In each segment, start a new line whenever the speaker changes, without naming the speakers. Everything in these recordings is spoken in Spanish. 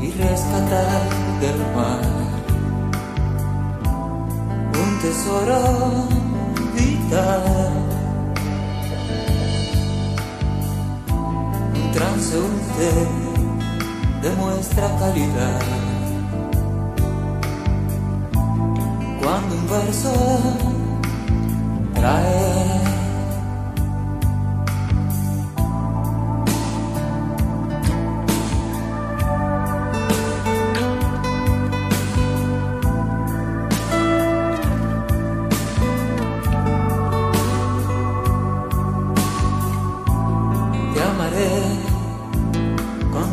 y rescatar del mar un tesoro vital. Un transeúnte de nuestra calidad. Cuando un verso trae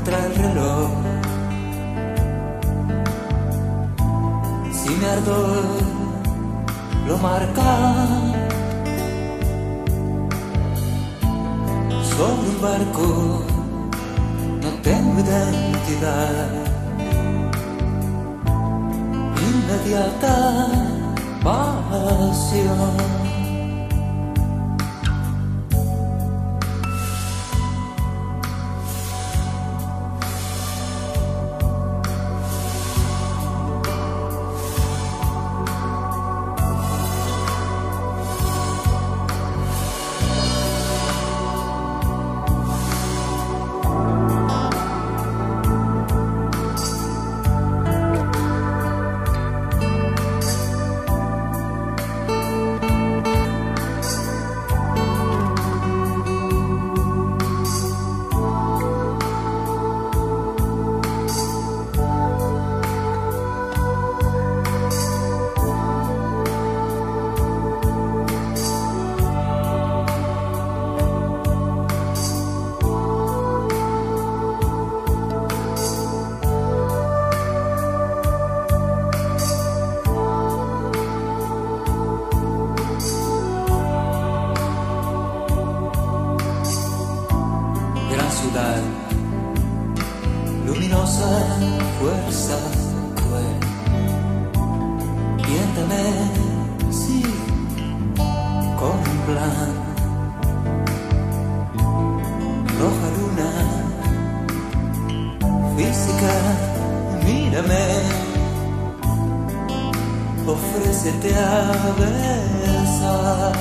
contra el reloj. Ardor lo marca sobre un barco, no tengo identidad. Inmediata pasión. Luminosa fuerza cruel. Piéntame, sí, con un plan. Roja luna, física, mírame, ofrécete a besar.